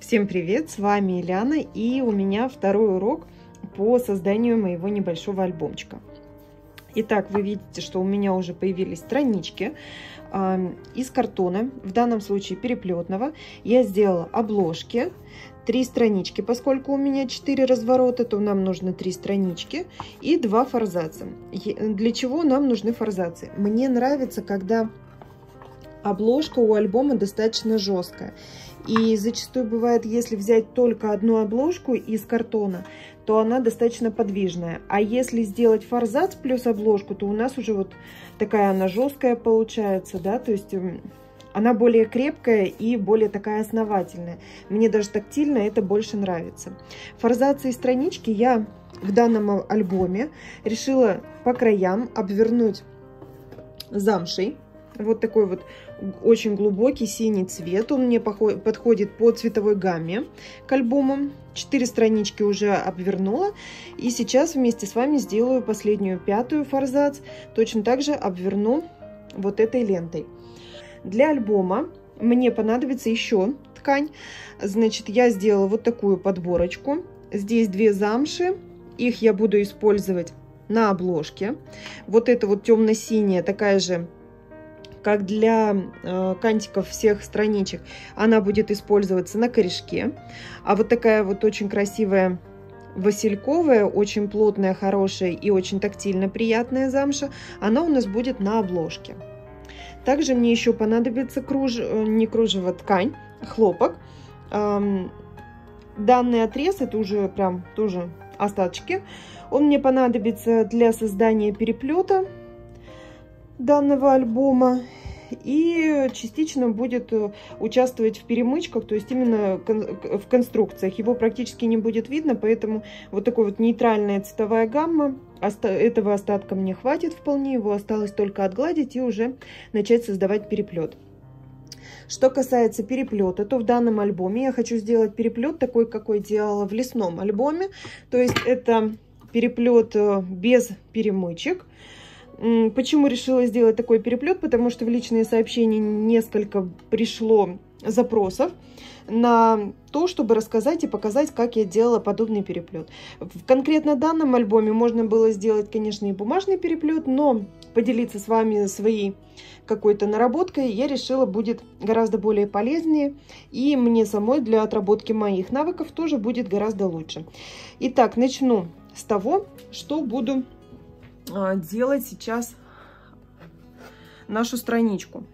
Всем привет, с вами Ильяна и у меня второй урок по созданию моего небольшого альбомчика. Итак, вы видите, что у меня уже появились странички э, из картона, в данном случае переплетного. Я сделала обложки, три странички, поскольку у меня 4 разворота, то нам нужно три странички и два форзаца. Для чего нам нужны форзацы? Мне нравится, когда обложка у альбома достаточно жесткая. И зачастую бывает, если взять только одну обложку из картона, то она достаточно подвижная. А если сделать форзац плюс обложку, то у нас уже вот такая она жесткая получается, да, то есть эм, она более крепкая и более такая основательная. Мне даже тактильно это больше нравится. Форзацы и странички я в данном альбоме решила по краям обвернуть замшей. Вот такой вот очень глубокий синий цвет. Он мне подходит по цветовой гамме к альбому. Четыре странички уже обвернула. И сейчас вместе с вами сделаю последнюю пятую форзац. Точно так же обверну вот этой лентой. Для альбома мне понадобится еще ткань. Значит, я сделала вот такую подборочку. Здесь две замши. Их я буду использовать на обложке. Вот это вот темно-синяя, такая же как для э, кантиков всех страничек, она будет использоваться на корешке. А вот такая вот очень красивая васильковая, очень плотная, хорошая и очень тактильно приятная замша, она у нас будет на обложке. Также мне еще понадобится круж... Э, не кружево, ткань, хлопок. Данный отрез, это уже прям тоже остаточки, он мне понадобится для создания переплета данного альбома и частично будет э, участвовать в перемычках, то есть именно в конструкциях. Его практически не будет видно, поэтому вот такой вот нейтральная цветовая гамма. Этого остатка мне хватит вполне, его осталось только отгладить и уже начать создавать переплет. Что касается переплета, то в данном альбоме я хочу сделать переплет такой, какой делала в лесном альбоме. То есть это переплет э, без перемычек. Почему решила сделать такой переплет? Потому что в личные сообщения несколько пришло запросов на то, чтобы рассказать и показать, как я делала подобный переплет. В конкретно данном альбоме можно было сделать, конечно, и бумажный переплет, но поделиться с вами своей какой-то наработкой я решила будет гораздо более полезнее и мне самой для отработки моих навыков тоже будет гораздо лучше. Итак, начну с того, что буду делать сейчас нашу страничку.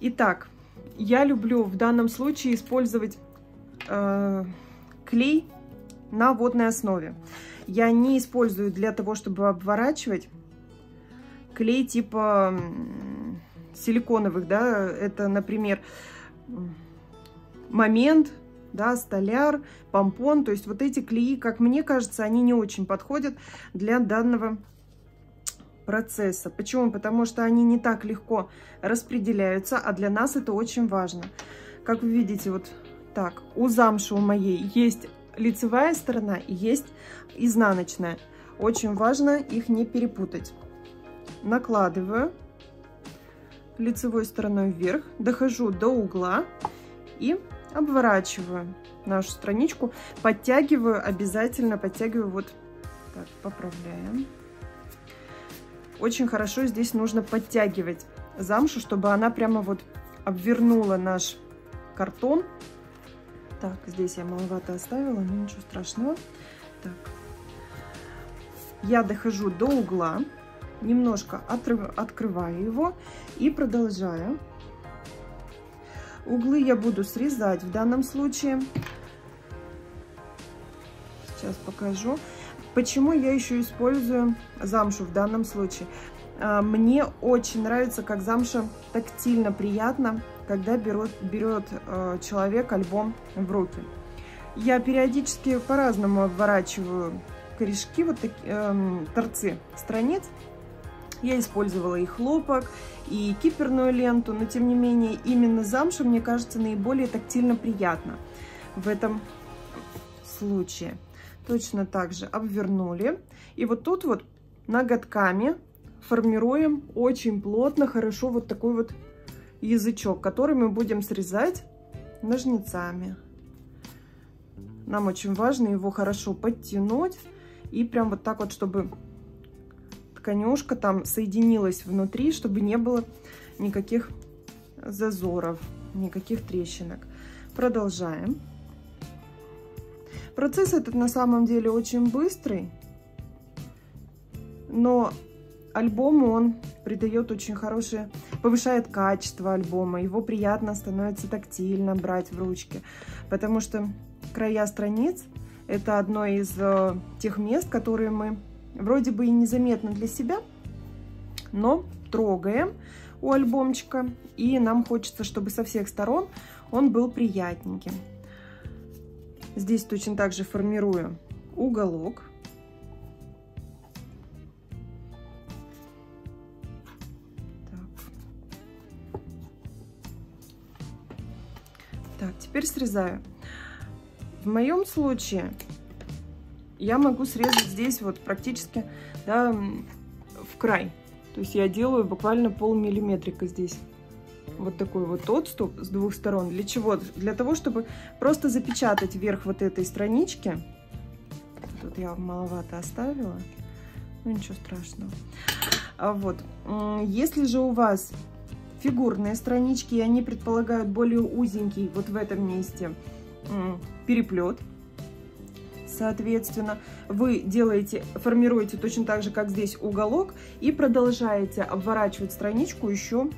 Итак, я люблю в данном случае использовать э, клей на водной основе. Я не использую для того, чтобы обворачивать клей типа силиконовых, да, это, например, момент, да, столяр, помпон, то есть вот эти клеи, как мне кажется, они не очень подходят для данного процесса. Почему? Потому что они не так легко распределяются, а для нас это очень важно. Как вы видите, вот так, у замши у моей есть лицевая сторона и есть изнаночная. Очень важно их не перепутать. Накладываю лицевой стороной вверх, дохожу до угла и обворачиваю нашу страничку. Подтягиваю, обязательно подтягиваю вот так, поправляем. Очень хорошо здесь нужно подтягивать замшу, чтобы она прямо вот обвернула наш картон. Так, здесь я маловато оставила, но ничего страшного. Так. Я дохожу до угла, немножко отрыв, открываю его и продолжаю. Углы я буду срезать в данном случае. Сейчас покажу. Почему я еще использую замшу в данном случае? А, мне очень нравится, как замша тактильно приятно, когда берет, берет а, человек альбом в руки. Я периодически по-разному обворачиваю корешки, вот такие э, торцы страниц. Я использовала и хлопок, и киперную ленту, но тем не менее именно замша, мне кажется, наиболее тактильно приятно в этом случае. Точно так же обвернули. И вот тут вот ноготками формируем очень плотно, хорошо вот такой вот язычок, который мы будем срезать ножницами. Нам очень важно его хорошо подтянуть и прям вот так вот, чтобы тканюшка там соединилась внутри, чтобы не было никаких зазоров, никаких трещинок. Продолжаем. Процесс этот на самом деле очень быстрый, но альбому он придает очень хорошее, повышает качество альбома, его приятно становится тактильно брать в ручки, потому что края страниц это одно из э, тех мест, которые мы вроде бы и незаметно для себя, но трогаем у альбомчика, и нам хочется, чтобы со всех сторон он был приятненьким. Здесь точно так же формирую уголок. Так. так, теперь срезаю. В моем случае я могу срезать здесь вот практически да, в край. То есть я делаю буквально пол миллиметрика здесь. Вот такой вот отступ с двух сторон. Для чего? Для того, чтобы просто запечатать верх вот этой странички. Тут я маловато оставила. Ну, ничего страшного. А вот. Если же у вас фигурные странички, и они предполагают более узенький вот в этом месте переплет, Соответственно, вы делаете, формируете точно так же, как здесь уголок, и продолжаете обворачивать страничку еще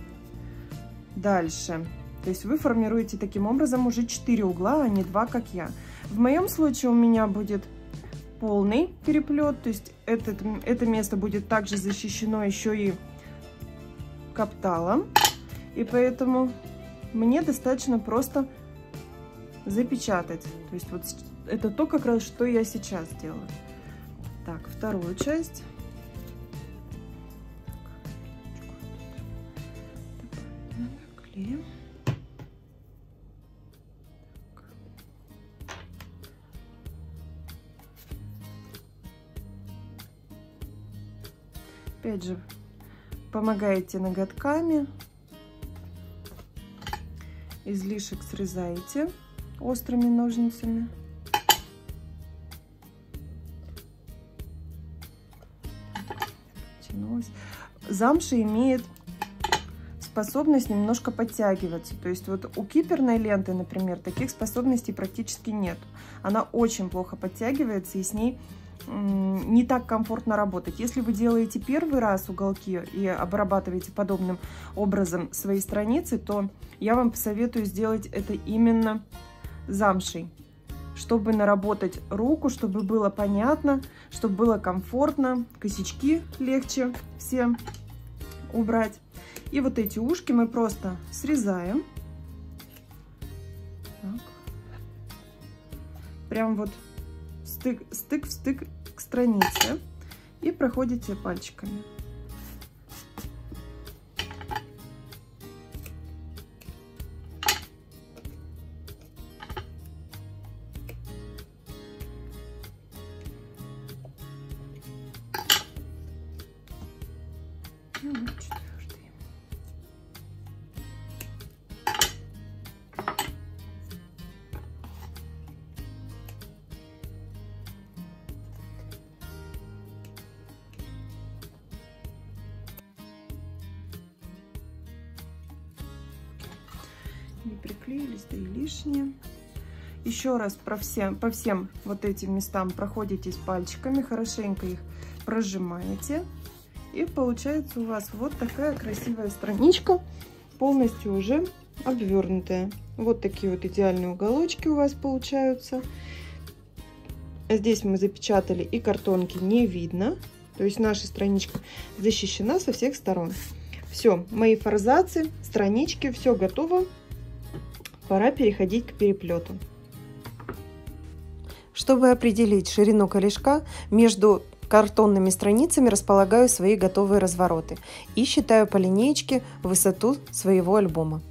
дальше. То есть вы формируете таким образом уже 4 угла, а не 2, как я. В моем случае у меня будет полный переплет, то есть этот, это место будет также защищено еще и капталом. И поэтому мне достаточно просто запечатать. То есть вот это то, как раз, что я сейчас делаю. Так, вторую часть. Клеим. Опять же, помогаете ноготками. Излишек срезаете острыми ножницами. Замша имеет способность немножко подтягиваться. То есть вот у киперной ленты, например, таких способностей практически нет. Она очень плохо подтягивается и с ней не так комфортно работать. Если вы делаете первый раз уголки и обрабатываете подобным образом свои страницы, то я вам посоветую сделать это именно замшей, чтобы наработать руку, чтобы было понятно, чтобы было комфортно, косячки легче все убрать. И вот эти ушки мы просто срезаем. Так. Прям вот стык, стык в стык к странице. И проходите пальчиками. Не приклеились, да и лишние. Еще раз про всем, по всем вот этим местам проходитесь пальчиками, хорошенько их прожимаете. И получается у вас вот такая красивая страничка, полностью уже обвернутая. Вот такие вот идеальные уголочки у вас получаются. Здесь мы запечатали и картонки не видно. То есть наша страничка защищена со всех сторон. Все, мои форзацы, странички, все готово пора переходить к переплету. Чтобы определить ширину корешка, между картонными страницами располагаю свои готовые развороты и считаю по линеечке высоту своего альбома.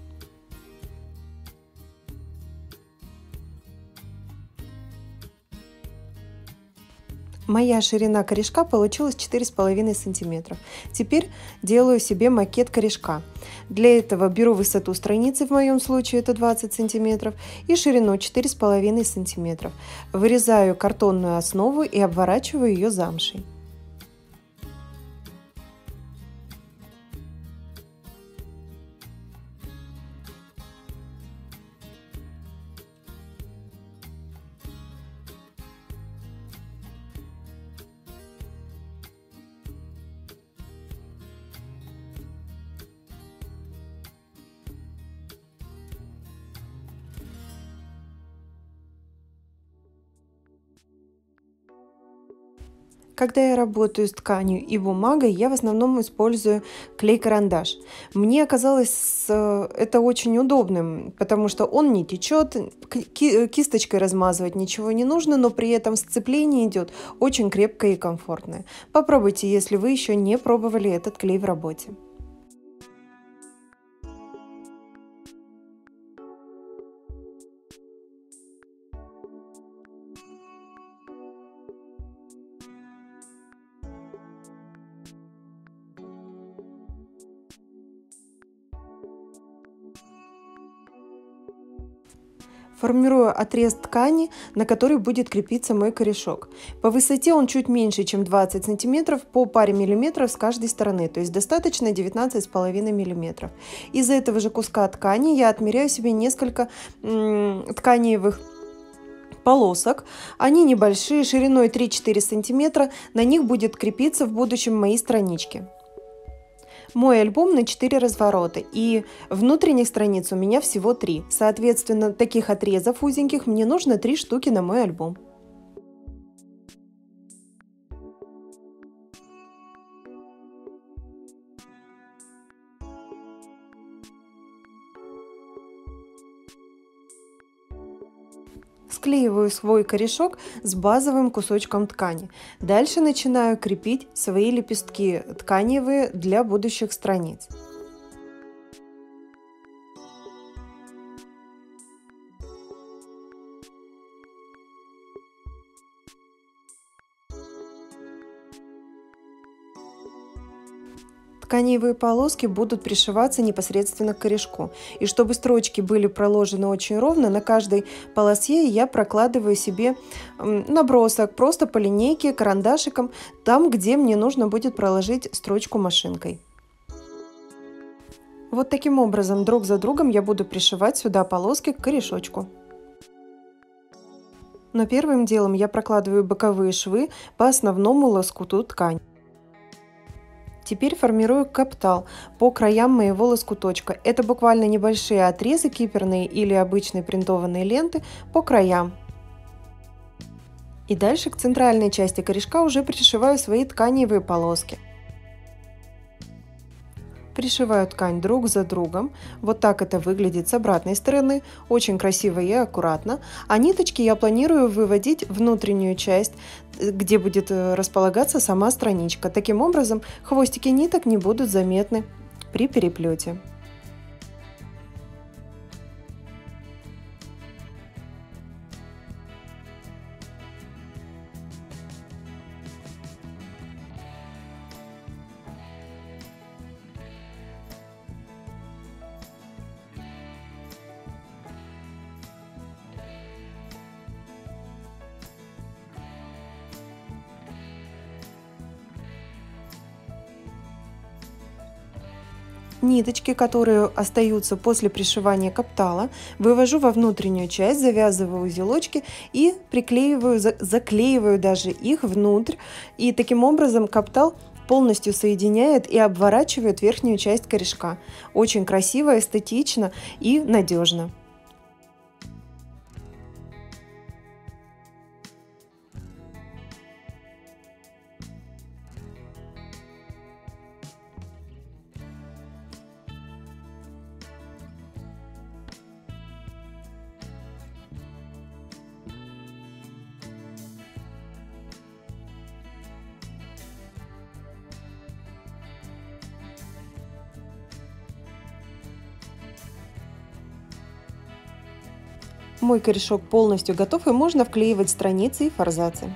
Моя ширина корешка получилась 4,5 сантиметров. Теперь делаю себе макет корешка. Для этого беру высоту страницы, в моем случае это 20 сантиметров, и ширину 4,5 сантиметров. Вырезаю картонную основу и обворачиваю ее замшей. Когда я работаю с тканью и бумагой, я в основном использую клей-карандаш. Мне оказалось э, это очень удобным, потому что он не течет, кисточкой размазывать ничего не нужно, но при этом сцепление идет очень крепкое и комфортное. Попробуйте, если вы еще не пробовали этот клей в работе. Формирую отрез ткани, на который будет крепиться мой корешок. По высоте он чуть меньше, чем 20 см, по паре миллиметров с каждой стороны, то есть достаточно 19,5 мм. Из этого же куска ткани я отмеряю себе несколько тканевых полосок. Они небольшие, шириной 3-4 см. На них будет крепиться в будущем мои странички мой альбом на 4 разворота, и внутренних страниц у меня всего 3. Соответственно, таких отрезов узеньких мне нужно 3 штуки на мой альбом. Склеиваю свой корешок с базовым кусочком ткани. Дальше начинаю крепить свои лепестки тканевые для будущих страниц. Тканевые полоски будут пришиваться непосредственно к корешку. И чтобы строчки были проложены очень ровно, на каждой полосе я прокладываю себе набросок просто по линейке, карандашиком, там, где мне нужно будет проложить строчку машинкой. Вот таким образом друг за другом я буду пришивать сюда полоски к корешочку. Но первым делом я прокладываю боковые швы по основному лоскуту ткани. Теперь формирую каптал по краям моего лоскуточка. Это буквально небольшие отрезы киперные или обычные принтованные ленты по краям. И дальше к центральной части корешка уже пришиваю свои тканевые полоски пришиваю ткань друг за другом. Вот так это выглядит с обратной стороны, очень красиво и аккуратно. А ниточки я планирую выводить внутреннюю часть, где будет э, располагаться сама страничка. Таким образом, хвостики ниток не будут заметны при переплете. Ниточки, которые остаются после пришивания каптала, вывожу во внутреннюю часть, завязываю узелочки и приклеиваю, заклеиваю даже их внутрь. И таким образом каптал полностью соединяет и обворачивает верхнюю часть корешка. Очень красиво, эстетично и надежно. Мой корешок полностью готов и можно вклеивать страницы и форзацы.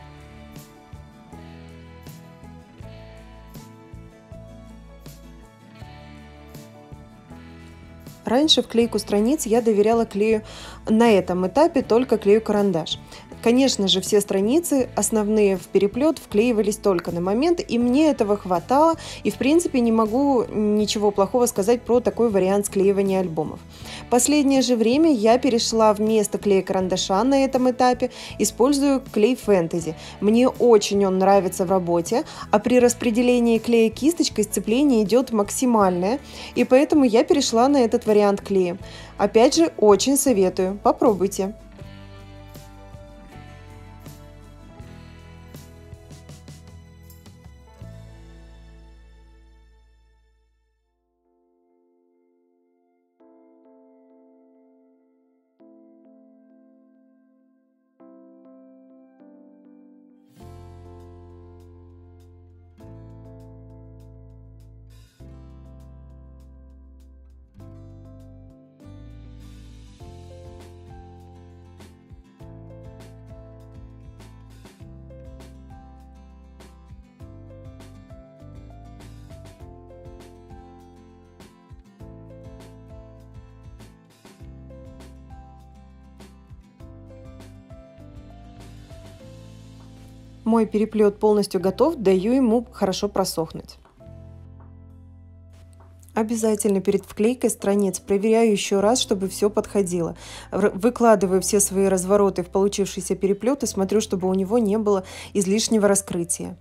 Раньше в клейку страниц я доверяла клею на этом этапе только клею карандаш. Конечно же, все страницы основные в переплет вклеивались только на момент, и мне этого хватало, и в принципе не могу ничего плохого сказать про такой вариант склеивания альбомов. Последнее же время я перешла вместо клея карандаша на этом этапе, использую клей фэнтези. Мне очень он нравится в работе, а при распределении клея кисточкой сцепление идет максимальное, и поэтому я перешла на этот вариант клея. Опять же, очень советую, попробуйте. Мой переплет полностью готов, даю ему хорошо просохнуть. Обязательно перед вклейкой страниц проверяю еще раз, чтобы все подходило. Выкладываю все свои развороты в получившийся переплет и смотрю, чтобы у него не было излишнего раскрытия.